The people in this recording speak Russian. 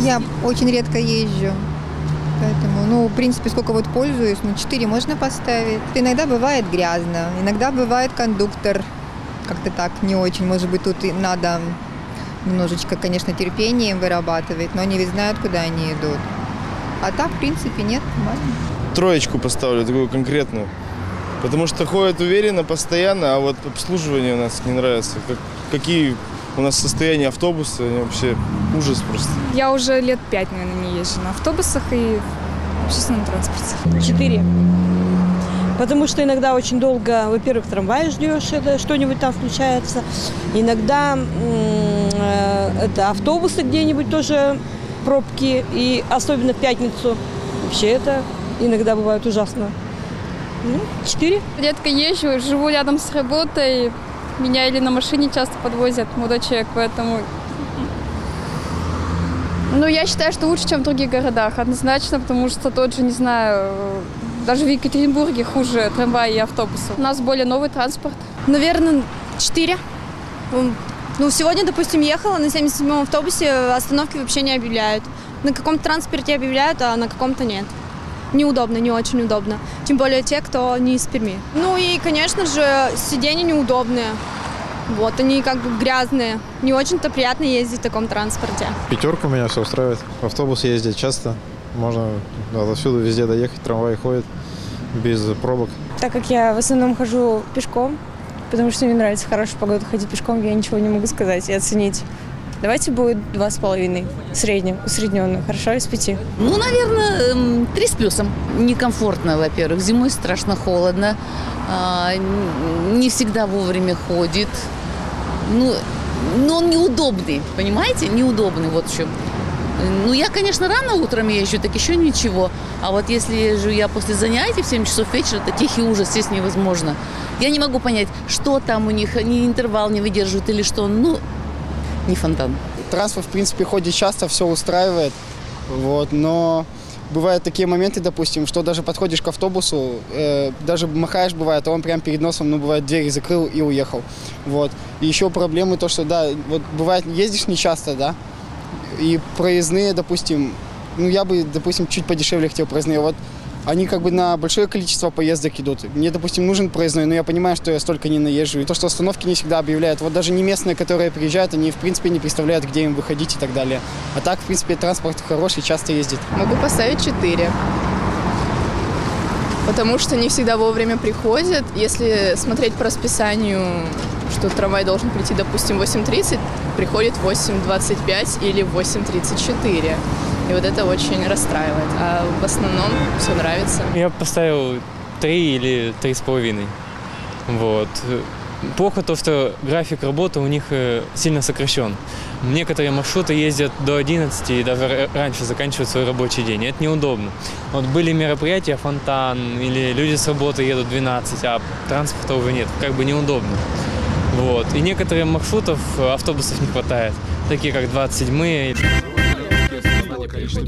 Я очень редко езжу. Поэтому, ну, в принципе, сколько вот пользуюсь, ну, 4 можно поставить. Иногда бывает грязно, иногда бывает кондуктор. Как-то так не очень. Может быть, тут и надо немножечко, конечно, терпением вырабатывать, но они ведь знают, куда они идут. А так, в принципе, нет, нормально. Троечку поставлю, такую конкретную. Потому что ходят уверенно, постоянно, а вот обслуживание у нас не нравится. Как, какие у нас состояние автобуса, вообще ужас просто. Я уже лет пять, наверное, не езжу на автобусах и в общественном транспорте. Четыре. Потому что иногда очень долго, во-первых, трамвай ждешь, это что-нибудь там включается. Иногда э, это автобусы где-нибудь тоже пробки. И особенно в пятницу. Вообще это иногда бывает ужасно. Ну, четыре. Редко езжу, живу рядом с работой. Меня или на машине часто подвозят, молодой человек, поэтому... Ну, я считаю, что лучше, чем в других городах, однозначно, потому что тот же, не знаю, даже в Екатеринбурге хуже трамваи и автобусы. У нас более новый транспорт. Наверное, 4. Ну, сегодня, допустим, ехала на 77-м автобусе, остановки вообще не объявляют. На каком-то транспорте объявляют, а на каком-то нет. Неудобно, не очень удобно. Тем более те, кто не из Перми. Ну и, конечно же, сиденья неудобные. Вот, они как бы грязные. Не очень-то приятно ездить в таком транспорте. Пятерка меня все устраивает. В автобус ездить часто. Можно отсюда везде доехать, трамвай ходит без пробок. Так как я в основном хожу пешком, потому что мне нравится в хорошую погоду ходить пешком, я ничего не могу сказать и оценить. Давайте будет два с половиной, среднем, усредненно, хорошо, из пяти. Ну, наверное, эм, три с плюсом. Некомфортно, во-первых. Зимой страшно холодно. А, Не всегда вовремя ходит. Ну, но он неудобный, понимаете? Неудобный, вот в чем. Ну, я, конечно, рано утром езжу, так еще ничего. А вот если езжу я после занятий в 7 часов вечера, это тихий ужас, здесь невозможно. Я не могу понять, что там у них, они интервал не выдерживают или что. Ну, не фонтан. Транспорт, в принципе, ходит часто, все устраивает. Вот, но бывают такие моменты, допустим, что даже подходишь к автобусу, э, даже махаешь, бывает, а он прямо перед носом, ну, бывает, двери закрыл и уехал. Вот. И еще проблемы то, что, да, вот бывает, ездишь нечасто, да, и проездные, допустим, ну, я бы, допустим, чуть подешевле хотел проездные. Вот они как бы на большое количество поездок идут. Мне, допустим, нужен проездной, но я понимаю, что я столько не наезжу. И то, что остановки не всегда объявляют. Вот даже не местные, которые приезжают, они, в принципе, не представляют, где им выходить и так далее. А так, в принципе, транспорт хороший, часто ездит. Могу поставить 4. Потому что не всегда вовремя приходят. Если смотреть по расписанию, что трамвай должен прийти, допустим, в 8.30, приходит в 8.25 или в 8.34. И вот это очень расстраивает. А в основном все нравится. Я поставил три или три с половиной. Вот. Плохо то, что график работы у них э, сильно сокращен. Некоторые маршруты ездят до 11 и даже раньше заканчивают свой рабочий день. И это неудобно. Вот были мероприятия, фонтан, или люди с работы едут в 12, а транспорта уже нет. Как бы неудобно. Вот. И некоторых маршрутов э, автобусов не хватает, такие как 27-е количество